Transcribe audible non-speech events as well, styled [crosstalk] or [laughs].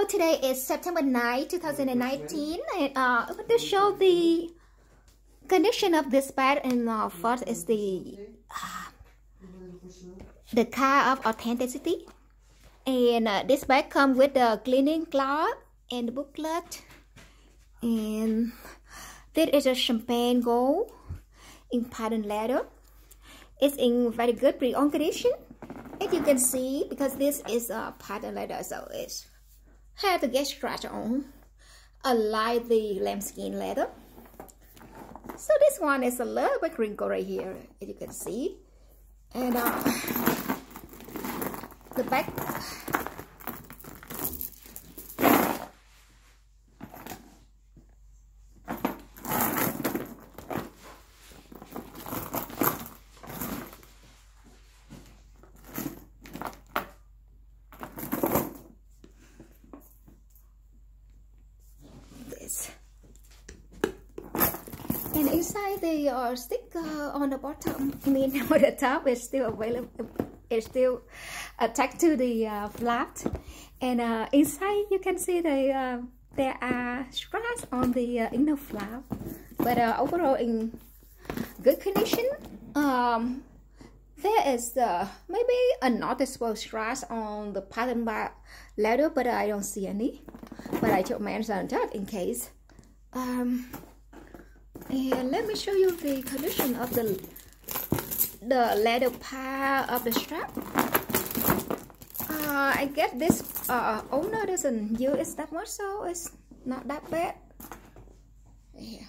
Hello, today is September 9, 2019 and uh, I want to show the condition of this bed and uh, first is the uh, the car of authenticity. And uh, this bag comes with the cleaning cloth and the booklet. And this is a champagne gold in patent leather. It's in very good pre-owned condition as you can see because this is a patent leather so it's had to get scratch on unlike the lambskin leather. So this one is a little bit wrinkle right here as you can see. And uh, the back and inside the uh, sticker on the bottom. I mean [laughs] on the top is still available it's still attached to the uh, flap and uh, inside you can see the uh, there are scratches on the uh, inner flap but uh, overall in good condition. Um, there is uh, maybe a noticeable scratch on the patent bar leather but I don't see any. But I took my answer on that in case. Um, and let me show you the condition of the the leather part of the strap. Uh, I guess this uh, owner doesn't use it that much so it's not that bad. Yeah.